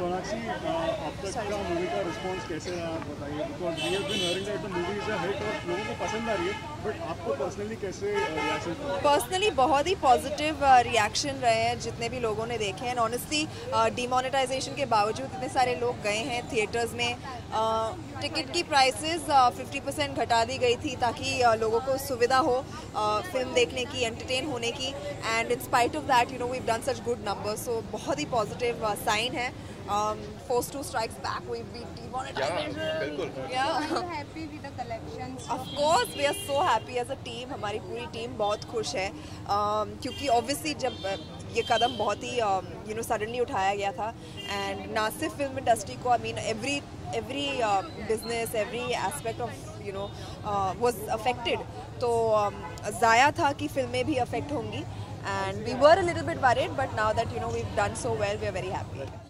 सोनाक्षी तक मूवी का रिस्पांस कैसे रहा आप बताइए because we have been that the movie is a hit और लोगों को पसंद आ रही है बट आपको पर्सनली कैसे रिएक्शन पर्सनली बहुत ही पॉजिटिव रिएक्शन रहे हैं जितने भी लोगों ने देखे हैं। ऑनेस्टली डिमोनेटाइजेशन के बावजूद इतने सारे लोग गए हैं थिएटर्स में। टिकट की प्राइसेस 50 परसेंट घटा दी गई थी ताकि लोगों को सुविधा हो फ़िल्म देखने की एंटरटेन होने की। And in spite of that you know we done such good number so बहुत ही पॉजिटिव साइन है। Force two strikes back we be बिल्कुल। Happy with the collections. Of course we are so happy as a team हमारी पूरी team बहुत खुश है। Um, क्योंकि ऑब्वियसली जब uh, ये कदम बहुत ही यू नो सडनली उठाया गया था। एंड ना सिर्फ़ फ़िल्म इंडस्ट्री को I mean every every business every aspect of you know was affected तो um, ज़ाया था कि फ़िल्में भी अफेक्ट होंगी। And we were a little bit worried but now that you know we done so well we are very happy